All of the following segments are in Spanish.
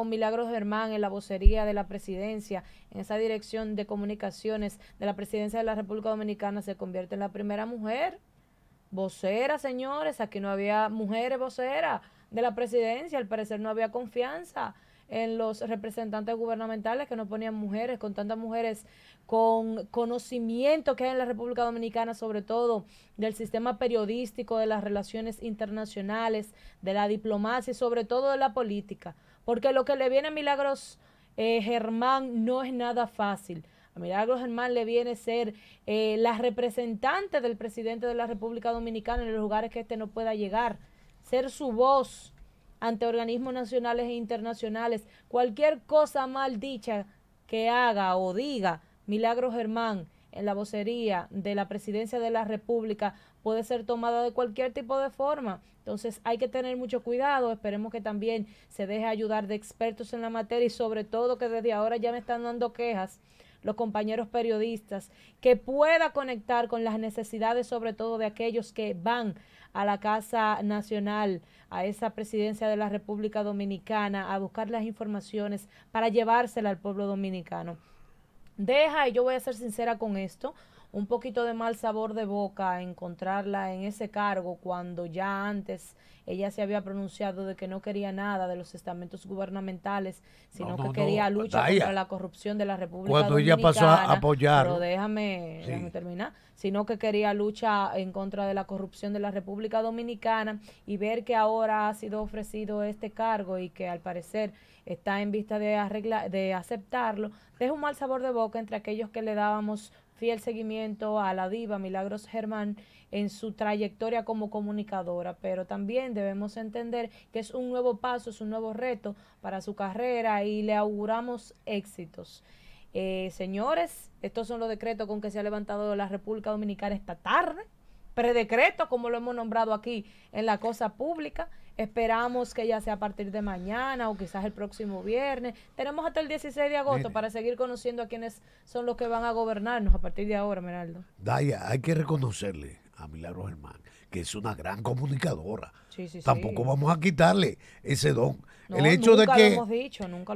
con Milagros Germán en la vocería de la presidencia, en esa dirección de comunicaciones de la presidencia de la República Dominicana, se convierte en la primera mujer vocera, señores. Aquí no había mujeres voceras de la presidencia, al parecer no había confianza en los representantes gubernamentales que no ponían mujeres, con tantas mujeres con conocimiento que hay en la República Dominicana, sobre todo del sistema periodístico, de las relaciones internacionales, de la diplomacia y sobre todo de la política. Porque lo que le viene a Milagros eh, Germán no es nada fácil. A Milagros Germán le viene ser eh, la representante del presidente de la República Dominicana en los lugares que éste no pueda llegar, ser su voz ante organismos nacionales e internacionales. Cualquier cosa mal dicha que haga o diga Milagro Germán en la vocería de la presidencia de la República puede ser tomada de cualquier tipo de forma. Entonces hay que tener mucho cuidado. Esperemos que también se deje ayudar de expertos en la materia y sobre todo que desde ahora ya me están dando quejas los compañeros periodistas, que pueda conectar con las necesidades sobre todo de aquellos que van a la Casa Nacional, a esa presidencia de la República Dominicana, a buscar las informaciones para llevársela al pueblo dominicano. Deja, y yo voy a ser sincera con esto, un poquito de mal sabor de boca encontrarla en ese cargo cuando ya antes ella se había pronunciado de que no quería nada de los estamentos gubernamentales, sino que quería lucha contra la corrupción de la República cuando ella pasó a apoyar. Pero déjame, déjame terminar. Sino que quería lucha en contra de la corrupción de la República Dominicana y ver que ahora ha sido ofrecido este cargo y que al parecer está en vista de, arregla, de aceptarlo, deja un mal sabor de boca entre aquellos que le dábamos fiel seguimiento a la diva Milagros Germán en su trayectoria como comunicadora, pero también debemos entender que es un nuevo paso, es un nuevo reto para su carrera y le auguramos éxitos. Eh, señores, estos son los decretos con que se ha levantado la República Dominicana esta tarde, predecreto, como lo hemos nombrado aquí en la cosa pública. Esperamos que ya sea a partir de mañana o quizás el próximo viernes. Tenemos hasta el 16 de agosto para seguir conociendo a quienes son los que van a gobernarnos a partir de ahora, Meraldo. Daya, hay que reconocerle a Milagro Germán que es una gran comunicadora. Tampoco vamos a quitarle ese don. el hecho de que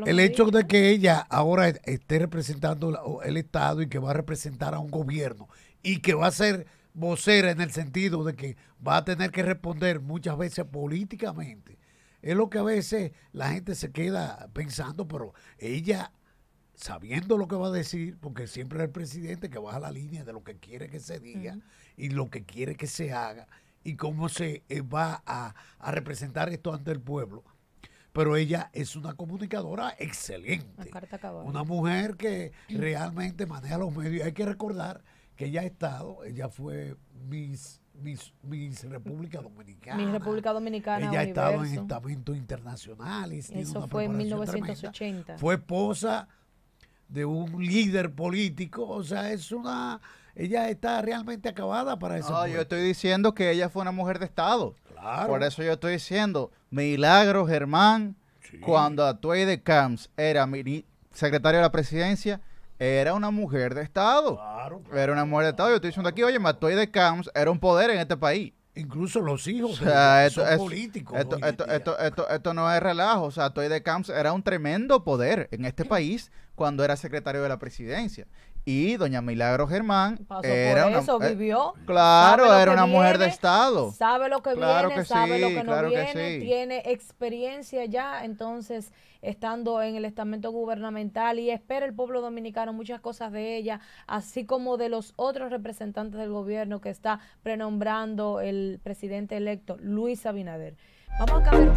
el hecho de que ella ahora esté representando el Estado y que va a representar a un gobierno y que va a ser vocera en el sentido de que va a tener que responder muchas veces políticamente. Es lo que a veces la gente se queda pensando, pero ella, sabiendo lo que va a decir, porque siempre es el presidente que baja la línea de lo que quiere que se diga y lo que quiere que se haga y cómo se eh, va a, a representar esto ante el pueblo pero ella es una comunicadora excelente. Una mujer que realmente maneja los medios. Hay que recordar que ella ha estado, ella fue Miss, Miss, República Dominicana. Miss República Dominicana. Ella ha estado en estamentos internacionales. Eso fue en 1980. Fue esposa de un líder político, o sea, es una... Ella está realmente acabada para eso. No, yo estoy diciendo que ella fue una mujer de Estado. Claro. Por eso yo estoy diciendo, Milagro Germán, cuando Atuey de Camps era secretario de la presidencia, era una mujer de Estado. Claro, Era una mujer de Estado. Yo estoy diciendo aquí, oye, Matoy de Camps era un poder en este país. Incluso los hijos son políticos. Esto, no es relajo. O sea, Toy de Camps era un tremendo poder en este país cuando era secretario de la presidencia. Y doña Milagro Germán era por eso, eh, vivió. Claro, era una mujer de Estado. Sabe lo que viene, sabe lo que no viene, tiene experiencia ya, entonces estando en el estamento gubernamental y espera el pueblo dominicano muchas cosas de ella, así como de los otros representantes del gobierno que está prenombrando el presidente electo Luis Abinader. Vamos a cambiar